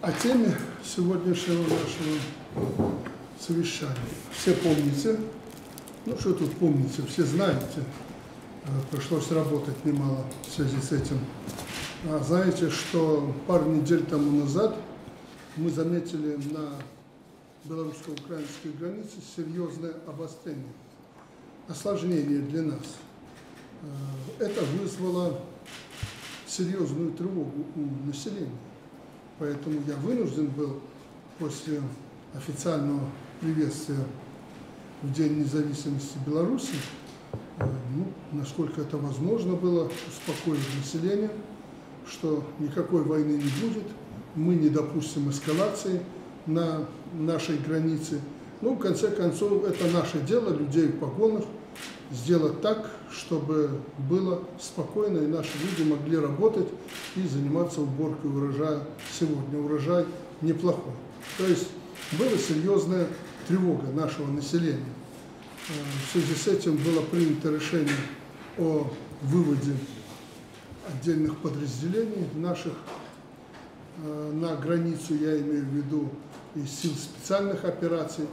О теме сегодняшнего нашего совещания. Все помните, ну что тут помните, все знаете, э, пришлось работать немало в связи с этим. А знаете, что пару недель тому назад мы заметили на белорусско-украинской границе серьезное обострение, осложнение для нас. Э, Это вызвало серьезную тревогу у населения. Поэтому я вынужден был после официального приветствия в День независимости Беларуси, э, ну, насколько это возможно было, успокоить население, что никакой войны не будет, мы не допустим эскалации на нашей границе. Ну, в конце концов, это наше дело, людей в погонах, сделать так, чтобы было спокойно, и наши люди могли работать и заниматься уборкой урожая сегодня. Урожай неплохой. То есть была серьезная тревога нашего населения. Э, в связи с этим было принято решение о выводе отдельных подразделений наших э, на границу, я имею в виду из сил специальных операций,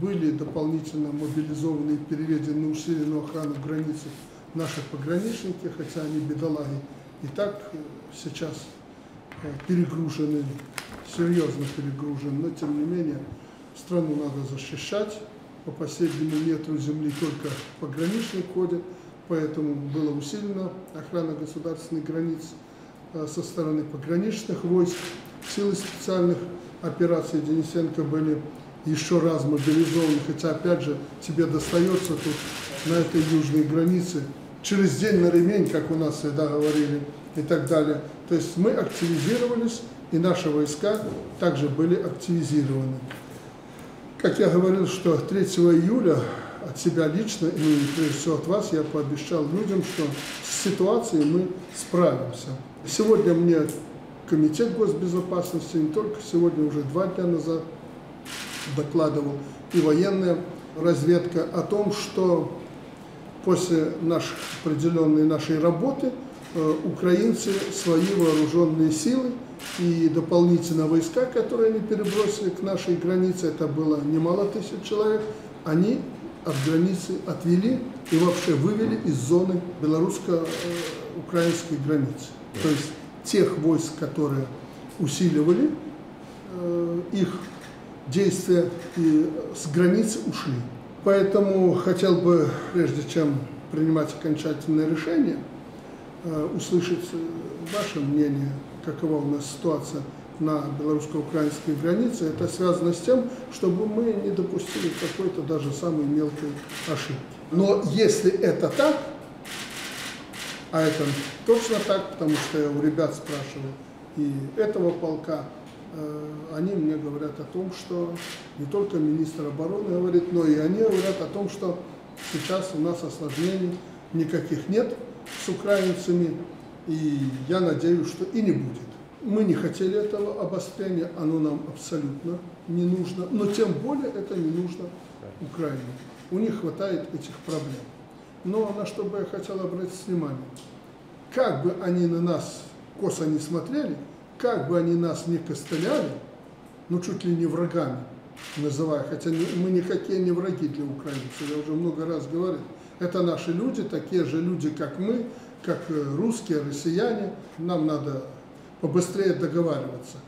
были дополнительно мобилизованы и переведены на усиленную охрану границы наши пограничники, хотя они бедолаги и так э, сейчас э, перегружены, серьезно перегружены, но тем не менее страну надо защищать, по последнему метру земли только пограничник ходит, поэтому была усилена охрана государственных границ э, со стороны пограничных войск, силы специальных операций Денисенко были еще раз мобилизованы, хотя опять же тебе достается тут на этой южной границе через день на ремень, как у нас всегда говорили, и так далее. То есть мы активизировались, и наши войска также были активизированы. Как я говорил, что 3 июля от себя лично, и прежде всего от вас, я пообещал людям, что с ситуацией мы справимся. Сегодня мне Комитет госбезопасности, не только сегодня, уже два дня назад, докладывал и военная разведка о том, что после нашей определенной нашей работы э, украинцы свои вооруженные силы и дополнительно войска, которые они перебросили к нашей границе, это было немало тысяч человек, они от границы отвели и вообще вывели из зоны белорусско-украинской границы. То есть тех войск, которые усиливали э, их действия и с границы ушли. Поэтому хотел бы, прежде чем принимать окончательное решение, э, услышать ваше мнение, какова у нас ситуация на белорусско-украинской границе. Это связано с тем, чтобы мы не допустили какой-то даже самой мелкой ошибки. Но если это так, а это точно так, потому что я у ребят спрашивал и этого полка, э, они мне говорят о том, что не только министр обороны говорит, но и они говорят о том, что сейчас у нас осложнений никаких нет с украинцами, и я надеюсь, что и не будет. Мы не хотели этого обострения, оно нам абсолютно не нужно, но тем более это не нужно Украине. У них хватает этих проблем. Но на что бы я хотел обратить внимание, как бы они на нас косо не смотрели, как бы они нас не костыляли, ну чуть ли не врагами называя, хотя мы никакие не враги для украинцев, я уже много раз говорил. Это наши люди, такие же люди, как мы, как русские, россияне. Нам надо побыстрее договариваться.